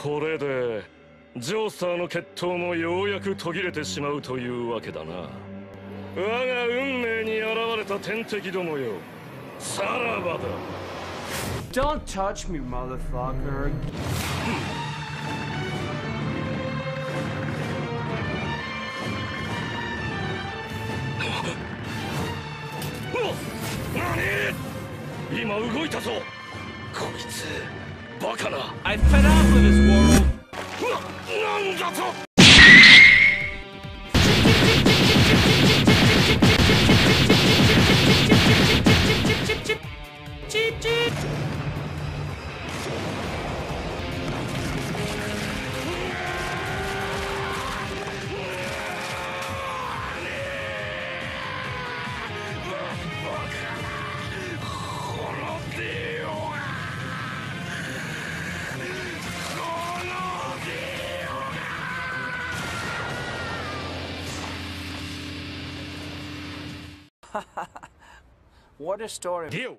これでジョースターの決闘もようやく途切れてしまうというわけだな。我が運命に現れた天敵どもよ。さらばだ。Don't touch me, motherfucker. 何？今動いたぞ。こいつバカな I fed up with this world. what a story. Deal.